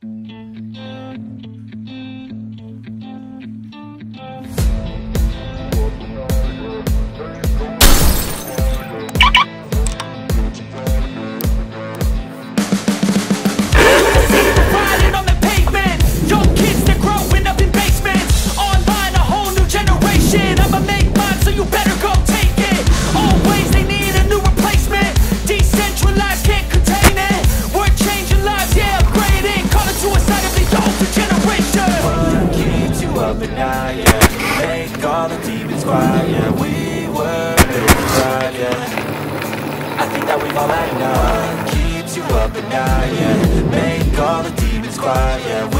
Riding quiet, yeah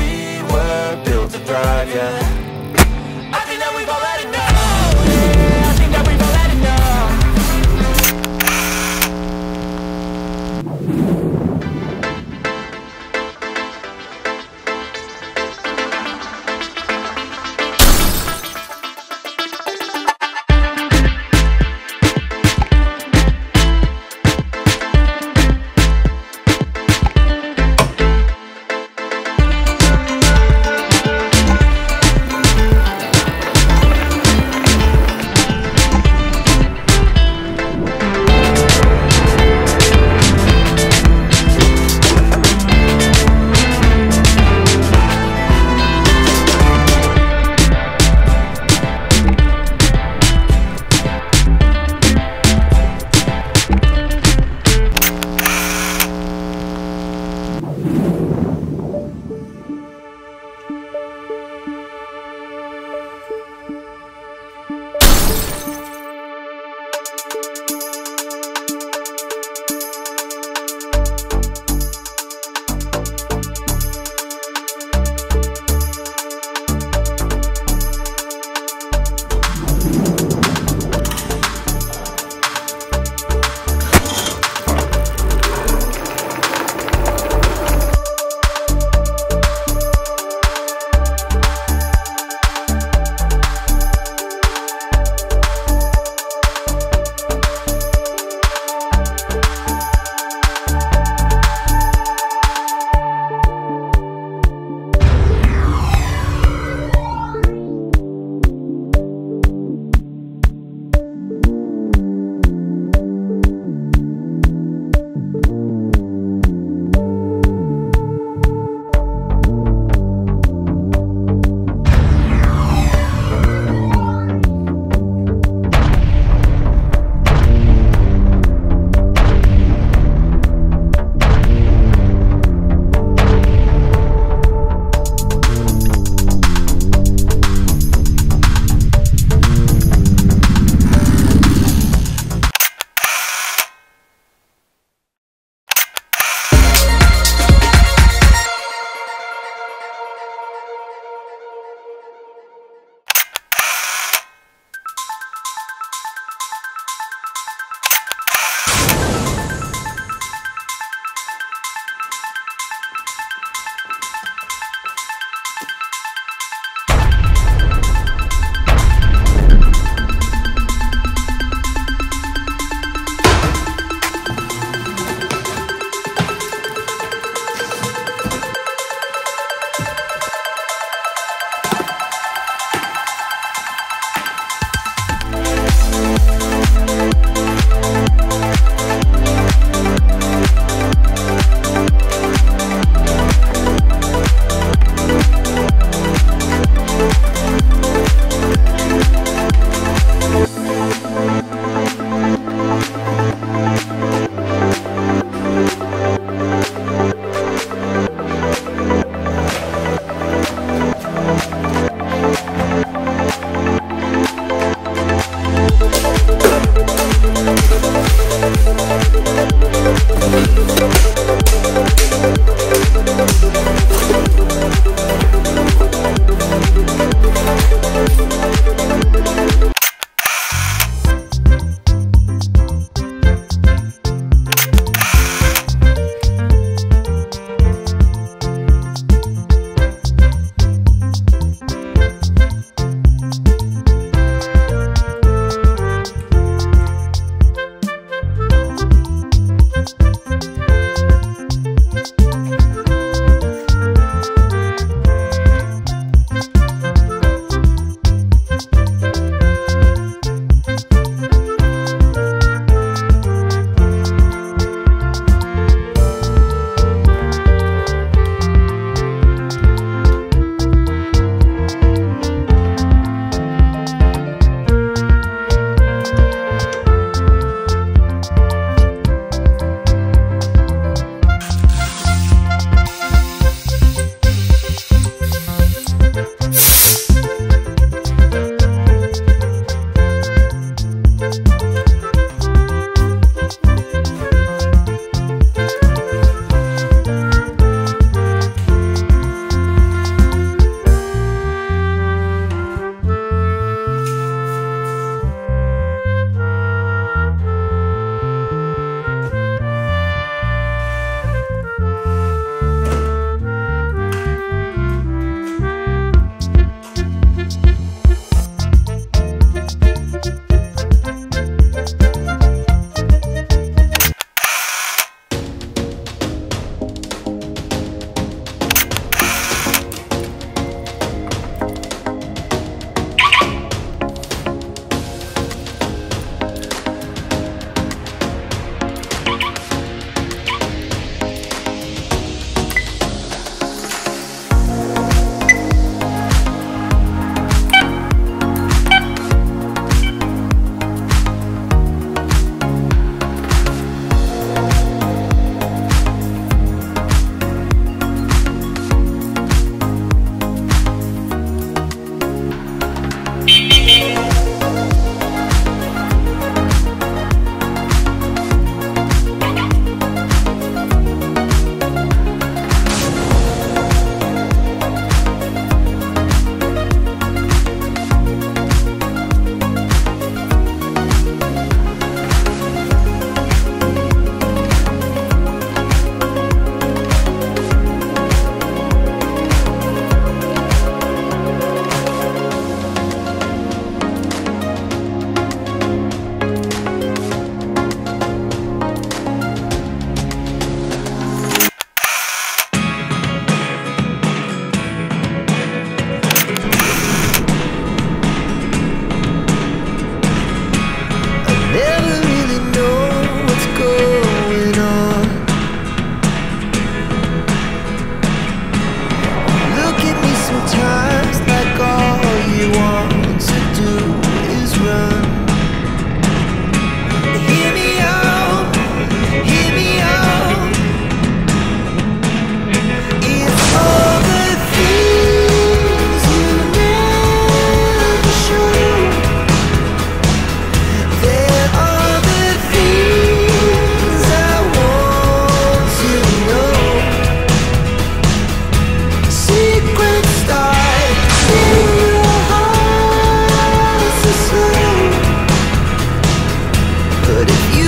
But if you